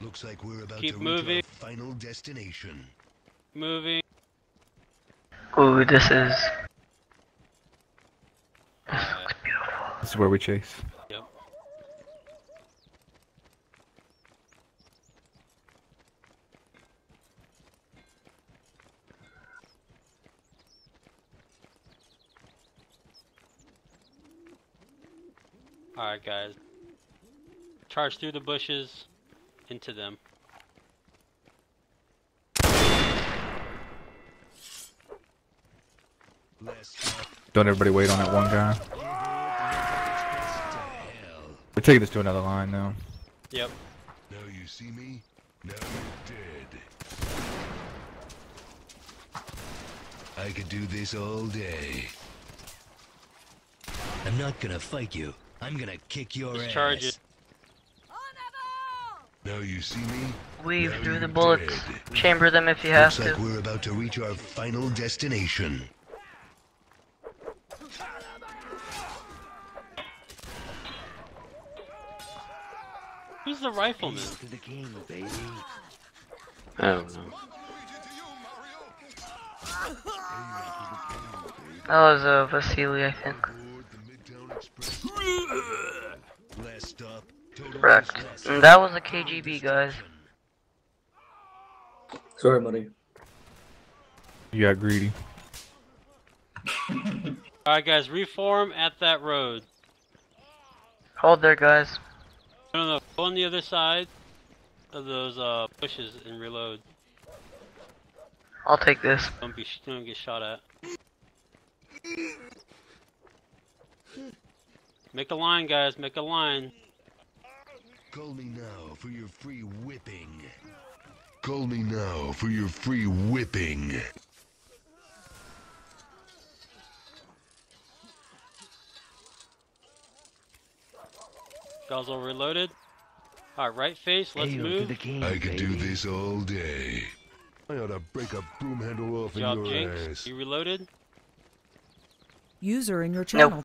Looks like we're about Keep to reach moving. our final destination. Moving. Ooh, this is. Alright, This is where we chase. Yep. Alright, guys. Charge through the bushes into them. Don't everybody wait on that one guy. We're taking this to another line now. Yep. Now you see me? Now you're dead. I could do this all day. I'm not gonna fight you. I'm gonna kick your Just ass. Charge. Now you see me? Weave Now through the bullets. dead. Chamber them if you have to. Looks like we're about to reach our final destination. Who's the rifleman? To the king, baby. I don't know. That was uh, Vasily, I think. Board the Midtown Express. Last stop, Total Correct. And that was a KGB, guys. Sorry, buddy. You got greedy. Alright, guys, reform at that road. Hold there, guys. No, no, no. Go on the other side of those uh, bushes and reload. I'll take this. Don't be, sh- don't get shot at. Make a line, guys. Make a line. Call me now for your free whipping. Call me now for your free whipping. Guys all reloaded. Alright, right face. Let's Hail move. the king, I could do this all day. I ought to break a broom handle off Good in job, your Jinx. ass. You reloaded. User in your channel